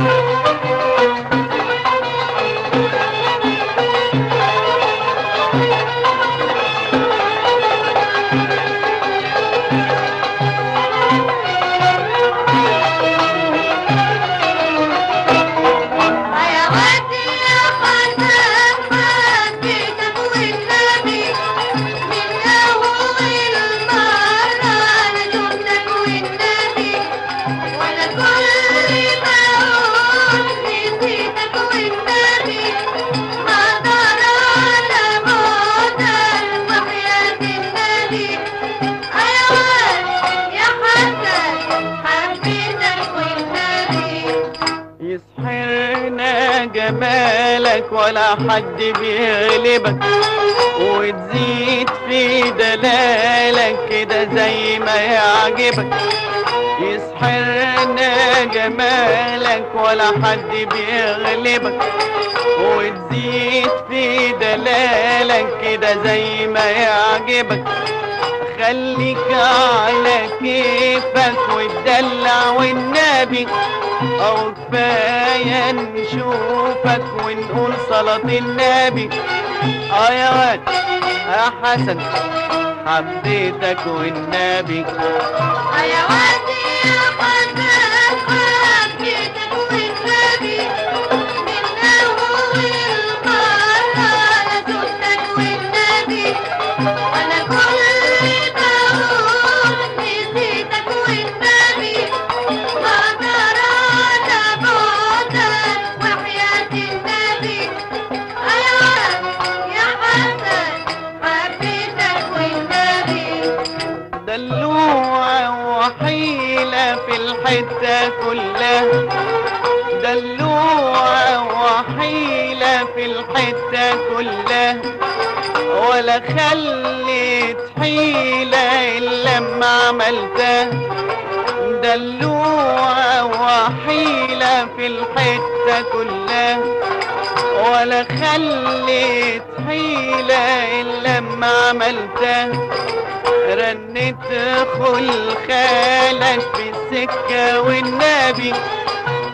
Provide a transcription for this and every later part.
Música جمالك ولا حد بيغلبك وتزيد في دلالك كده زي ما يعجبك. يسحرنا جمالك ولا حد بيغلبك وتزيد في دلالك كده زي ما يعجبك. خليك على كيفك وتدلع والنبي؟ أو كفاية نشوفك ونقول صلاة النبي. آه يا يا حسن حبيتك والنبي. حيواتي يا حسن وحيلة في الحتة كلها دلوعة وحيلة في الحتة كلها. ولا خليت حيلة إلا لما عملتها. دلوعة وحيلة في الحتة كلها. ولا خليت حيلة إلا لما عملتها. رنت خل خالك في السكة والنبي.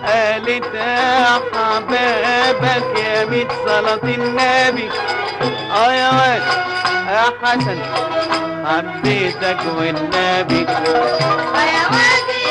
قالت يا حبابك يا بيت صلاة النبي. آه يا واد يا حسن حبيتك والنبي. حيواتي